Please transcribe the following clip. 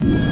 Yeah.